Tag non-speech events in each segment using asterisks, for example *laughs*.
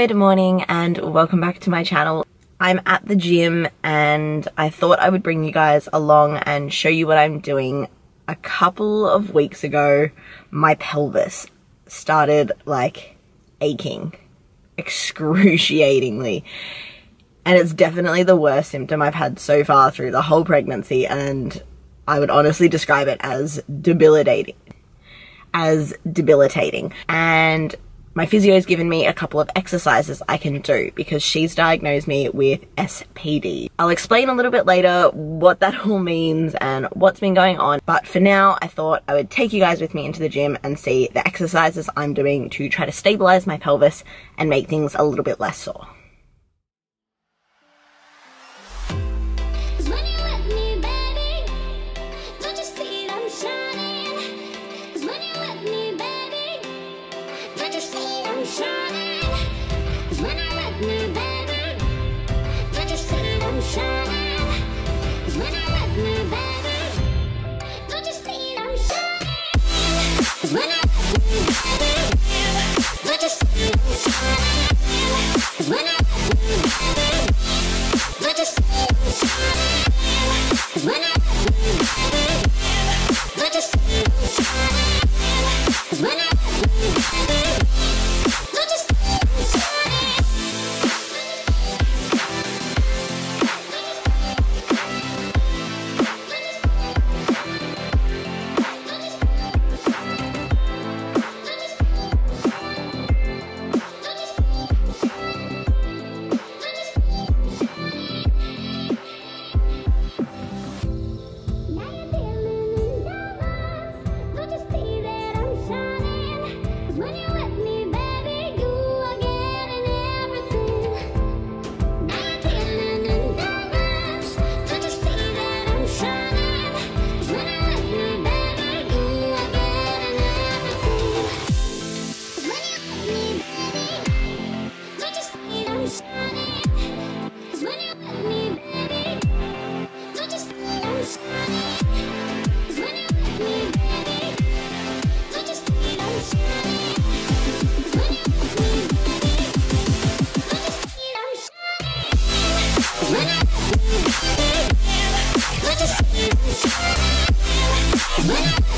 Good morning and welcome back to my channel. I'm at the gym and I thought I would bring you guys along and show you what I'm doing. A couple of weeks ago, my pelvis started like aching excruciatingly. And it's definitely the worst symptom I've had so far through the whole pregnancy and I would honestly describe it as debilitating. As debilitating. And my physio's given me a couple of exercises I can do because she's diagnosed me with SPD. I'll explain a little bit later what that *laughs* all means and what's been going on, but for now I thought I would take you guys with me into the gym and see the exercises I'm doing to try to stabilize my pelvis and make things a little bit less sore. Bye. That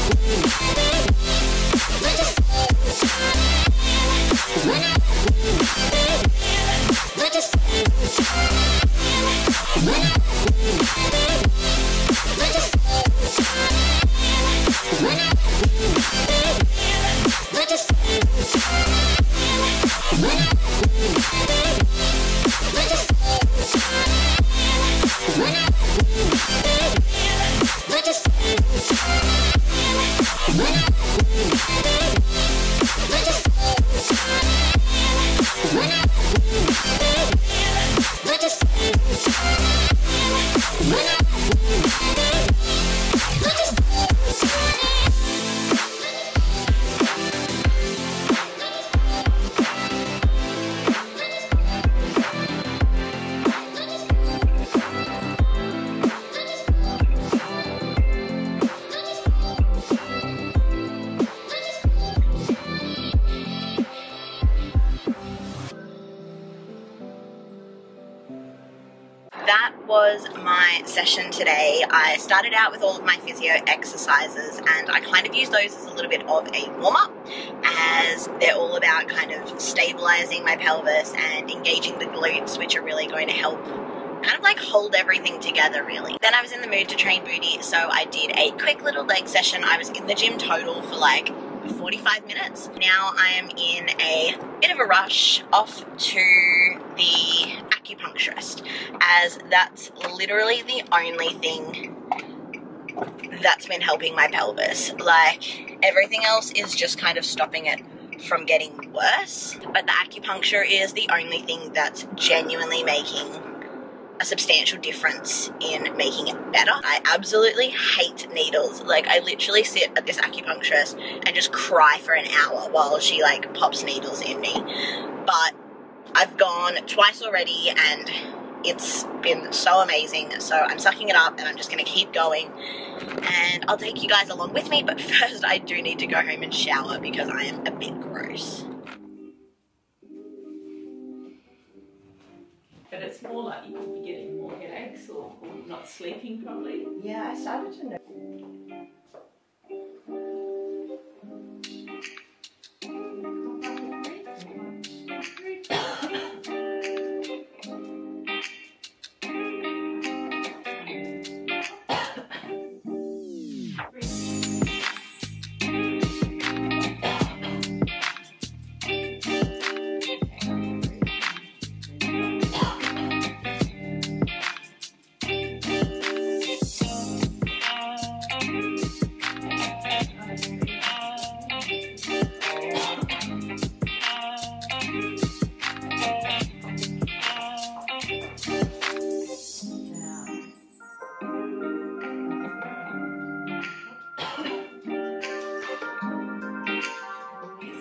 session today. I started out with all of my physio exercises and I kind of use those as a little bit of a warm up as they're all about kind of stabilizing my pelvis and engaging the glutes, which are really going to help kind of like hold everything together really. Then I was in the mood to train booty, so I did a quick little leg session. I was in the gym total for like 45 minutes. Now I am in a bit of a rush off to the acupuncturist as that's literally the only thing that's been helping my pelvis. Like everything else is just kind of stopping it from getting worse, but the acupuncture is the only thing that's genuinely making a substantial difference in making it better. I absolutely hate needles. Like I literally sit at this acupuncturist and just cry for an hour while she like pops needles in me. But I've gone twice already and it's been so amazing. So I'm sucking it up and I'm just going to keep going. And I'll take you guys along with me, but *laughs* first I do need to go home and shower because I am a bit gross. But it's more like you could be getting more headaches or, or not sleeping properly. Yeah, I started to know.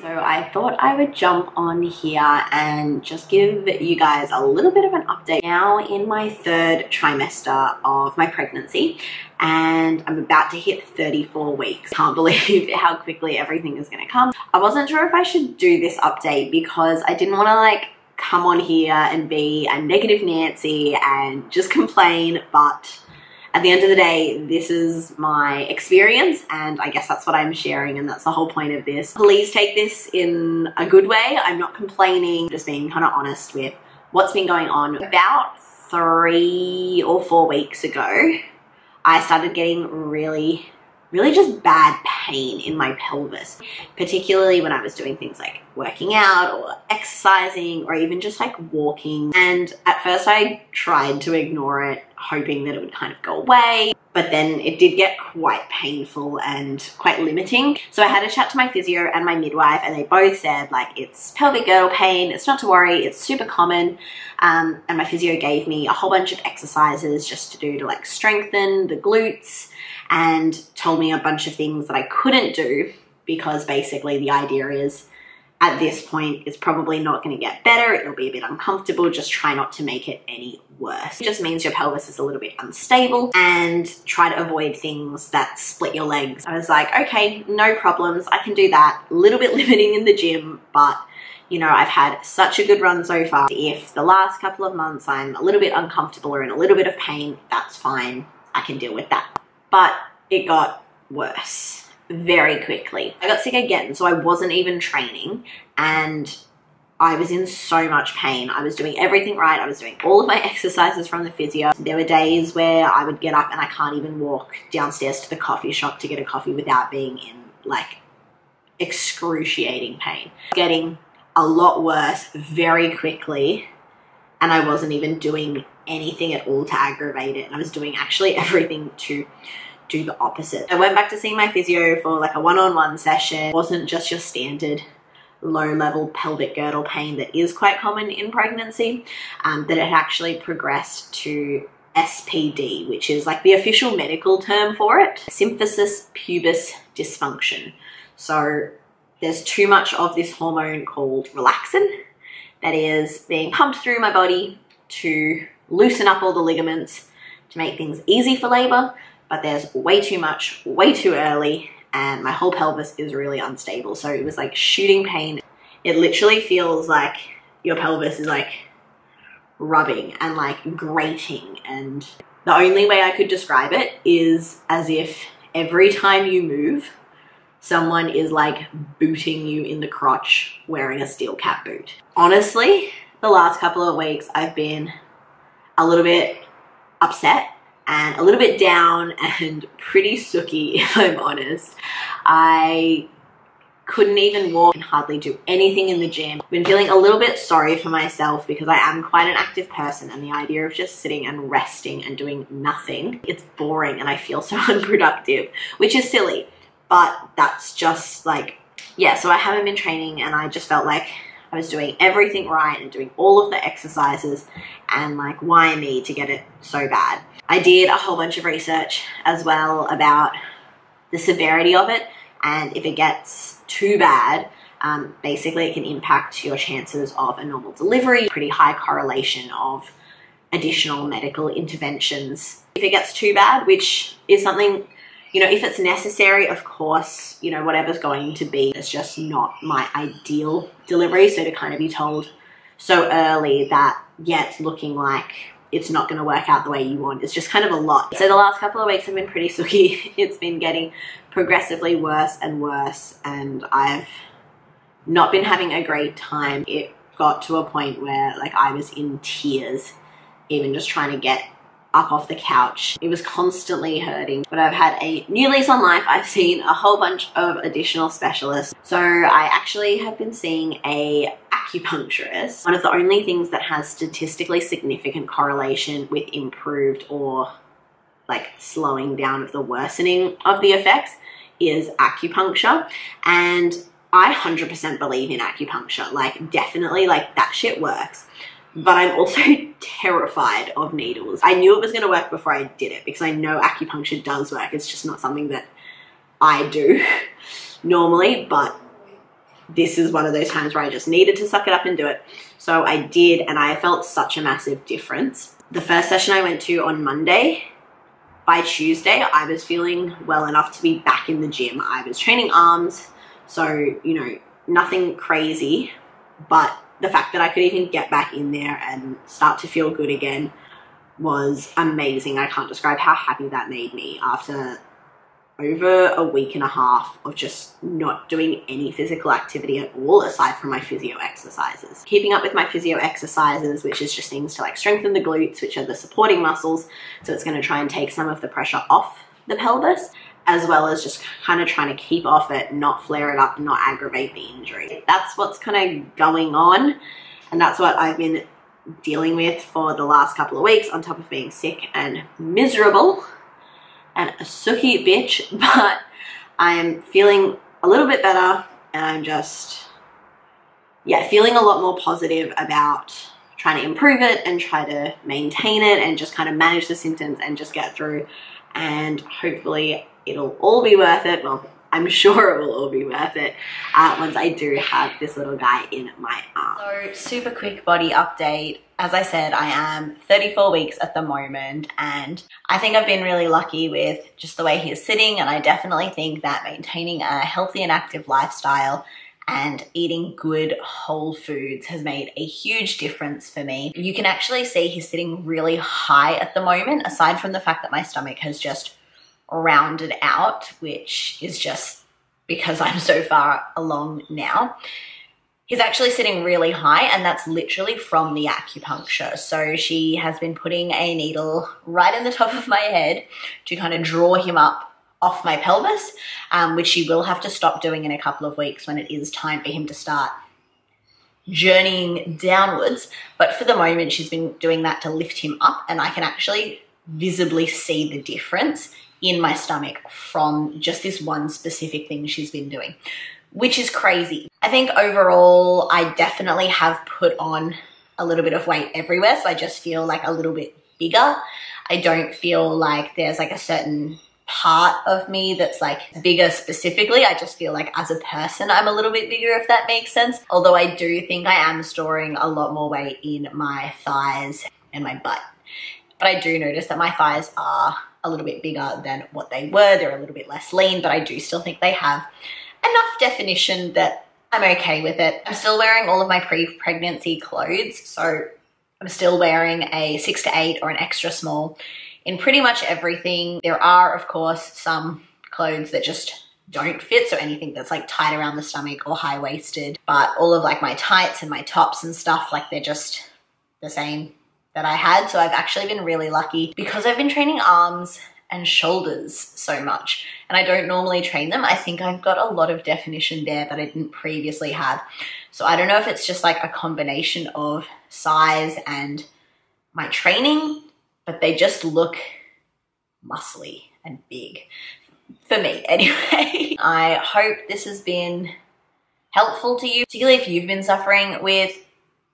So I thought I would jump on here and just give you guys a little bit of an update. Now in my third trimester of my pregnancy and I'm about to hit 34 weeks. Can't *laughs* believe how quickly everything is gonna come. I wasn't sure if I should do this update because I didn't wanna like come on here and be a negative Nancy and just *laughs* complain, but at the end of the day, this is my experience, and I guess that's what I'm sharing, and that's the whole point of this. Please take this in a good way. I'm not complaining, just being kind of honest with what's been going on. About three or four weeks ago, I started getting really, really just bad pain in my pelvis, particularly when I was doing things like working out or exercising or even just like walking. And at first, I tried to ignore it hoping that it would kind of go away. But then it did get quite painful and quite limiting. So I had a chat to my physio and my midwife, and they both said, like, it's pelvic girdle pain, it's not to worry, it's super common. Um, and my physio gave me a whole bunch of exercises just to do to like strengthen the glutes and told me a bunch of things that I couldn't do because basically the idea is at this point it's probably not going to get better. It'll be a bit uncomfortable. Just try not to make it any worse. It just means your pelvis is a little bit unstable and try to avoid things that split your legs. I was like okay no problems. I can do that. A little bit *laughs* limiting in the gym but you know, I've had such a good run so far. If the last couple of months I'm a little bit uncomfortable or in a little bit of pain, that's fine. I can deal with that. But it got worse very quickly. I got sick again, so I wasn't even training and I was in so much pain. I was doing everything right. I was doing all of my *laughs* exercises from the physio. There were days where I would get up and I can't even walk downstairs to the coffee shop to get a coffee without being in like excruciating pain. Getting a lot worse very quickly and I wasn't even doing anything at all to aggravate it. I was doing actually *laughs* everything to do the opposite. I went back to seeing my physio for like a one-on-one session. It wasn't just your standard low level pelvic girdle pain that is quite common in pregnancy, um, that it actually progressed to SPD, which is like the official medical term for it, symphysis pubis dysfunction. So there's too much of this hormone called relaxin that is being pumped through my body to loosen up all the ligaments to make things easy for labor, but there's way too much, way too early, and my whole pelvis is really unstable. So it was like shooting pain. It literally feels like your pelvis is like rubbing and like grating. And the only way I could describe it is as if every time you move, someone is like booting you in the crotch wearing a steel cap boot. Honestly, the last couple of weeks I've been a little bit upset and a little bit down and pretty sooky *laughs* if I'm honest. I couldn't even walk and hardly do anything in the gym. Been feeling a little bit sorry for myself because I am quite an active person and the idea of just sitting and resting and doing nothing, it's boring and I feel so *laughs* unproductive, which is silly but that's just like, yeah, so I haven't been training and I just felt like I was doing everything right and doing all of the exercises and like, why me to get it so bad? I did a whole bunch of research as well about the severity of it and if it gets too bad, um, basically it can impact your chances of a normal delivery, pretty high correlation of additional medical interventions. If it gets too bad, which is something you know, if it's necessary, of course, you know, whatever's going to be, it's just not my ideal delivery. So to kind of be told so early that, yeah, it's looking like it's not going to work out the way you want. It's just kind of a lot. So the last couple of weeks have been pretty *laughs* sooky. It's been getting progressively worse and worse, and I've not been having a great time. It got to a point where like I was in tears, even just trying to get up off the couch. It was constantly hurting, but I've had a new lease on life. I've seen a whole bunch of additional specialists. So I actually have been seeing a acupuncturist. One of the only things that has statistically significant correlation with improved or like slowing down of the worsening of the effects is acupuncture. And I 100% believe in acupuncture. Like definitely like that shit works but I'm also *laughs* terrified of needles. I knew it was going to work before I did it because I know acupuncture does work. It's just not something that I do *laughs* normally, but this is one of those times where I just needed to suck it up and do it. So I did, and I felt such a massive difference. The first session I went to on Monday, by Tuesday, I was feeling well enough to be back in the gym. I was training arms, so, you know, nothing crazy, but the fact that I could even get back in there and start to feel good again was amazing. I can't describe how happy that made me after over a week and a half of just not doing any physical activity at all aside from my physio exercises. Keeping up with my physio exercises, which is just things to like strengthen the glutes, which are the supporting muscles. So it's going to try and take some of the pressure off the pelvis as well as just kind of trying to keep off it, not flare it up, not aggravate the injury. That's what's kind of going on, and that's what I've been dealing with for the last couple of weeks, on top of being sick and miserable and a sucky bitch, *laughs* but I am feeling a little bit better, and I'm just, yeah, feeling a lot more positive about trying to improve it and try to maintain it and just kind of manage the symptoms and just get through and hopefully it'll all be worth it. Well, I'm sure it will all be worth it uh, once I do have this little guy in my arm. So super quick body update. As I said, I am 34 weeks at the moment and I think I've been really lucky with just the way he's sitting and I definitely think that maintaining a healthy and active lifestyle and eating good whole foods has made a huge difference for me. You can actually see he's sitting really high at the moment aside from the fact that my stomach has just rounded out, which is just because I'm so far along now. He's actually sitting really high, and that's literally from the acupuncture. So she has been putting a needle right in the top of my head to kind of draw him up off my pelvis, um, which she will have to stop doing in a couple of weeks when it is time for him to start journeying downwards. But for the moment, she's been doing that to lift him up, and I can actually visibly see the difference in my stomach from just this one specific thing she's been doing, which is crazy. I think overall, I definitely have put on a little bit of weight everywhere. So I just feel like a little bit bigger. I don't feel like there's like a certain part of me that's like bigger specifically. I just feel like as a person, I'm a little bit bigger, if that makes sense. Although I do think I am storing a lot more weight in my thighs and my butt. But I do notice that my thighs are a little bit bigger than what they were. They're a little bit less lean, but I do still think they have enough definition that I'm okay with it. I'm still wearing all of my pre-pregnancy clothes, so I'm still wearing a six to eight or an extra small in pretty much everything. There are, of course, some clothes that just don't fit, so anything that's like tight around the stomach or high-waisted, but all of like my tights and my tops and stuff, like they're just the same that I had. So I've actually been really lucky because I've been training arms and shoulders so much and I don't normally train them. I think I've got a lot of definition there that I didn't previously have. So I don't know if it's just like a combination of size and my training, but they just look muscly and big for me *laughs* anyway. I hope this has been helpful to you, particularly if you've been suffering with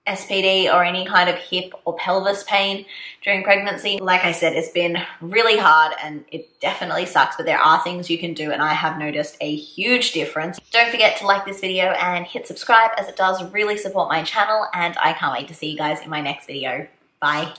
SPD or any kind of hip or pelvis pain during pregnancy. Like I said, it's been really hard and it definitely sucks, but there are things you can do and I have noticed a huge difference. Don't forget to like this video and hit subscribe as it does really support my channel and I can't wait to see you guys in my next video. Bye.